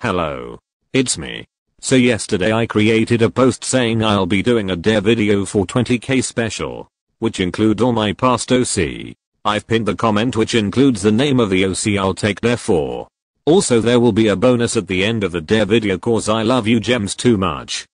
Hello. It's me. So yesterday I created a post saying I'll be doing a dare video for 20k special. Which include all my past OC. I've pinned the comment which includes the name of the OC I'll take dare for. Also there will be a bonus at the end of the dare video cause I love you gems too much.